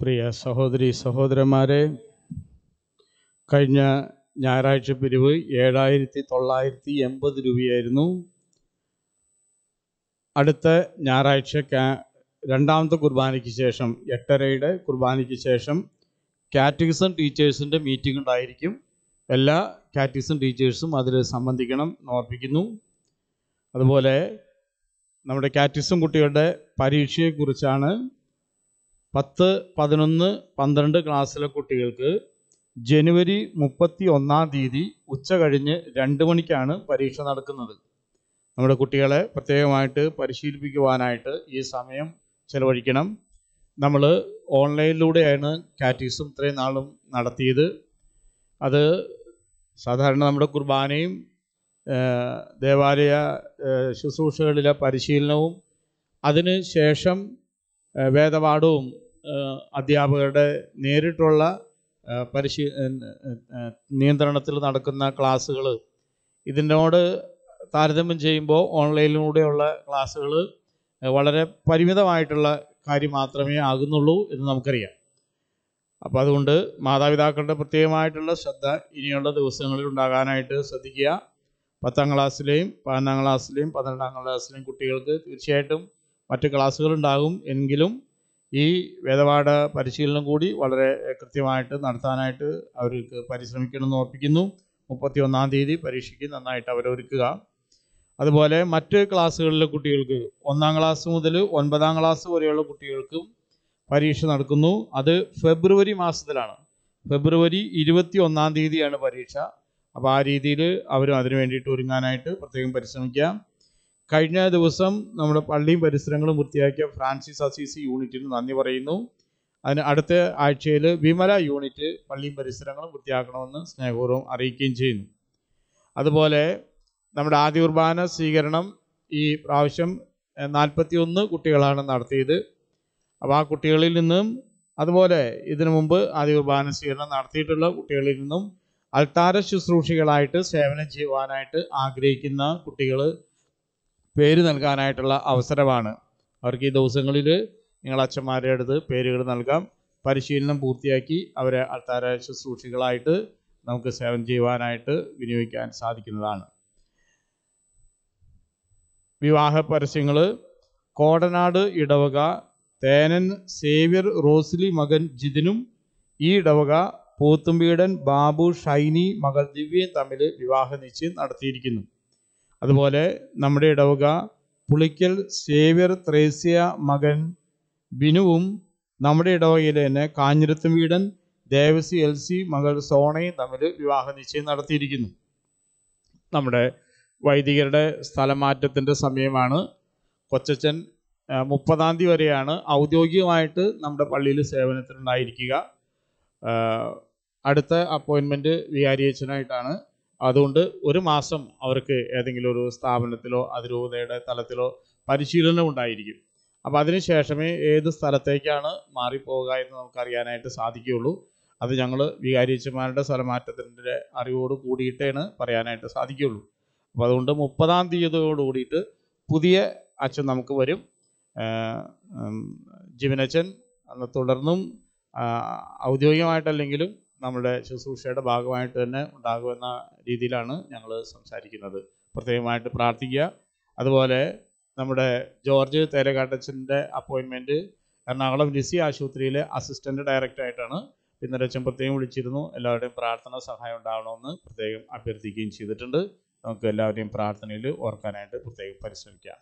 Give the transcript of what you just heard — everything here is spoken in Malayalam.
പ്രിയ സഹോദരി സഹോദരന്മാരെ കഴിഞ്ഞ ഞായറാഴ്ച പിരിവ് ഏഴായിരത്തി തൊള്ളായിരത്തി എൺപത് രൂപയായിരുന്നു. അടുത്ത ഞായറാഴ്ച രണ്ടാമത്തെ കുർബാനയ്ക്ക് ശേഷം എട്ടരയുടെ കുർബാനയ്ക്ക് ശേഷം കാറ്റഗിസം ടീച്ചേഴ്സിന്റെ മീറ്റിംഗ് ഉണ്ടായിരിക്കും. എല്ലാ കാറ്റഗിസം ടീച്ചേഴ്സും അതിൽ സംബന്ധിക്കണം ഓർപ്പിക്കുന്നു. അതുപോലെ നമ്മുടെ കാറ്റഗിസം കുട്ടികളുടെ പരീക്ഷയെക്കുറിച്ചാണ് പത്ത് പതിനൊന്ന് പന്ത്രണ്ട് ക്ലാസ്സിലെ കുട്ടികൾക്ക് ജനുവരി മുപ്പത്തി ഒന്നാം തീയതി ഉച്ച കഴിഞ്ഞ് രണ്ട് മണിക്കാണ് പരീക്ഷ നടക്കുന്നത്. നമ്മുടെ കുട്ടികളെ പ്രത്യേകമായിട്ട് പരിശീലിപ്പിക്കുവാനായിട്ട് ഈ സമയം ചെലവഴിക്കണം. നമ്മൾ ഓൺലൈനിലൂടെയാണ് കാറ്റീസും ഇത്രയും നാളും നടത്തിയത്. അത് സാധാരണ നമ്മുടെ കുർബാനയും ദേവാലയ ശുശ്രൂഷകളിലെ പരിശീലനവും അതിന് ശേഷം വേദപാഠവും അധ്യാപകരുടെ നേരിട്ടുള്ള പരിശീ നിയന്ത്രണത്തിൽ നടക്കുന്ന ക്ലാസ്സുകൾ. ഇതിനോട് താരതമ്യം ചെയ്യുമ്പോൾ ഓൺലൈനിലൂടെയുള്ള ക്ലാസ്സുകൾ വളരെ പരിമിതമായിട്ടുള്ള കാര്യം മാത്രമേ ആകുന്നുള്ളൂ എന്ന് നമുക്കറിയാം. അപ്പോൾ അതുകൊണ്ട് മാതാപിതാക്കളുടെ പ്രത്യേകമായിട്ടുള്ള ശ്രദ്ധ ഇനിയുള്ള ദിവസങ്ങളിൽ ഉണ്ടാകാനായിട്ട് ശ്രദ്ധിക്കുക. പത്താം ക്ലാസ്സിലെയും പതിനൊന്നാം ക്ലാസ്സിലെയും പന്ത്രണ്ടാം ക്ലാസ്സിലെയും കുട്ടികൾക്ക് തീർച്ചയായിട്ടും മറ്റ് ക്ലാസ്സുകൾ ഉണ്ടാകും എങ്കിലും ഈ വേദപാഠ പരിശീലനം കൂടി വളരെ കൃത്യമായിട്ട് നടത്താനായിട്ട് അവർക്ക് പരിശ്രമിക്കണമെന്ന് ഓർപ്പിക്കുന്നു. മുപ്പത്തി ഒന്നാം തീയതി പരീക്ഷയ്ക്ക് നന്നായിട്ട് അവരൊരുക്കുക. അതുപോലെ മറ്റ് ക്ലാസ്സുകളിലെ കുട്ടികൾക്ക് ഒന്നാം ക്ലാസ് മുതൽ ഒൻപതാം ക്ലാസ് വരെയുള്ള കുട്ടികൾക്കും പരീക്ഷ നടക്കുന്നു. അത് ഫെബ്രുവരി മാസത്തിലാണ്. ഫെബ്രുവരി ഇരുപത്തി ഒന്നാം തീയതിയാണ് പരീക്ഷ. അപ്പോൾ ആ രീതിയിൽ അവരും അതിനു വേണ്ടിയിട്ട് ഒരുങ്ങാനായിട്ട് പ്രത്യേകം പരിശ്രമിക്കുക കഴിഞ്ഞ ദിവസം നമ്മുടെ പള്ളിയും പരിസരങ്ങളും വൃത്തിയാക്കിയ ഫ്രാൻസിസ് അസീസി യൂണിറ്റിന് നന്ദി പറയുന്നു. അതിന് അടുത്ത ആഴ്ചയിൽ വിമല യൂണിറ്റ് പള്ളിയും പരിസരങ്ങളും വൃത്തിയാക്കണമെന്ന് സ്നേഹപൂർവം അറിയിക്കുകയും ചെയ്യുന്നു. അതുപോലെ നമ്മുടെ ആദ്യ കുർബാന സ്വീകരണം ഈ പ്രാവശ്യം നാൽപ്പത്തി ഒന്ന് കുട്ടികളാണ് നടത്തിയത്. അപ്പോൾ ആ കുട്ടികളിൽ നിന്നും അതുപോലെ ഇതിനു മുമ്പ് ആദ്യ കുർബാന സ്വീകരണം നടത്തിയിട്ടുള്ള കുട്ടികളിൽ നിന്നും അൾത്താര ശുശ്രൂഷികളായിട്ട് സേവനം ചെയ്യുവാനായിട്ട് ആഗ്രഹിക്കുന്ന കുട്ടികൾ പേര് നൽകാനായിട്ടുള്ള അവസരമാണ്. അവർക്ക് ഈ ദിവസങ്ങളിൽ നിങ്ങൾ അച്ഛന്മാരുടെ അടുത്ത് പേരുകൾ നൽകാം. പരിശീലനം പൂർത്തിയാക്കി അവരെ അത്താര ശുശ്രൂഷികളായിട്ട് നമുക്ക് സേവനം ചെയ്യുവാനായിട്ട് വിനിയോഗിക്കാൻ സാധിക്കുന്നതാണ്. വിവാഹ പരസ്യങ്ങൾ കോടനാട് ഇടവക തേനൻ സേവ്യർ റോസ്ലി മകൻ ജിതിനും ഈ ഇടവക പോത്തുമ്പീടൻ ബാബു ഷൈനി മകൾ ദിവ്യയും തമ്മിൽ വിവാഹ നിശ്ചയം നടത്തിയിരിക്കുന്നു. അതുപോലെ നമ്മുടെ ഇടവക പുളിക്കൽ സേവ്യർ ത്രേസ്യ മകൻ ബിനുവും നമ്മുടെ ഇടവകയിലെ തന്നെ കാഞ്ഞിരത്തും വീടൻ ദേവസി എൽ സി മകൾ സോണയും തമ്മിൽ വിവാഹ നിശ്ചയം നടത്തിയിരിക്കുന്നു. നമ്മുടെ വൈദികരുടെ സ്ഥലമാറ്റത്തിന്റെ സമയമാണ്. കൊച്ചച്ചൻ മുപ്പതാം തീയതി വരെയാണ് ഔദ്യോഗികമായിട്ട് നമ്മുടെ പള്ളിയിൽ സേവനത്തിനുണ്ടായിരിക്കുക. അടുത്ത അപ്പോയിൻമെന്റ് വികാരിയച്ചനായിട്ടാണ് അതുകൊണ്ട് ഒരു മാസം അവർക്ക് ഏതെങ്കിലും ഒരു സ്ഥാപനത്തിലോ അതിരൂപതയുടെ തലത്തിലോ പരിശീലനം ഉണ്ടായിരിക്കും. അപ്പോൾ അതിനുശേഷമേ ഏത് സ്ഥലത്തേക്കാണ് മാറിപ്പോവുക എന്ന് നമുക്കറിയാനായിട്ട് സാധിക്കുകയുള്ളൂ. അത് ഞങ്ങൾ വികാരിയച്ചന്മാരുടെ സ്ഥലമാറ്റത്തിന്റെ അറിവോട് കൂടിയിട്ടാണ് പറയാനായിട്ട് സാധിക്കുകയുള്ളൂ. അപ്പോൾ അതുകൊണ്ട് മുപ്പതാം തീയതിയോട് കൂടിയിട്ട് പുതിയ അച്ഛൻ നമുക്ക് വരും. ജിമിനച്ഛൻ അന്ന് തുടർന്നും ഔദ്യോഗികമായിട്ടല്ലെങ്കിലും നമ്മുടെ ശുശ്രൂഷയുടെ ഭാഗമായിട്ട് തന്നെ ഉണ്ടാകുമെന്ന രീതിയിലാണ് ഞങ്ങൾ സംസാരിക്കുന്നത്. പ്രത്യേകമായിട്ട് പ്രാർത്ഥിക്കുക. അതുപോലെ നമ്മുടെ ജോർജ് തേരകാട്ടച്ചന്റെ അപ്പോയിൻമെന്റ് എറണാകുളം ലിസി ആശുപത്രിയിലെ അസിസ്റ്റന്റ് ഡയറക്ടറായിട്ടാണ് ഇന്നലെ അച്ഛൻ പ്രത്യേകം വിളിച്ചിരുന്നു. എല്ലാവരുടെയും പ്രാർത്ഥന സഹായം ഉണ്ടാവണമെന്ന് പ്രത്യേകം അഭ്യർത്ഥിക്കുകയും ചെയ്തിട്ടുണ്ട്. നമുക്ക് എല്ലാവരെയും പ്രാർത്ഥനയിൽ ഓർക്കാനായിട്ട് പ്രത്യേകം പരിശ്രമിക്കാം.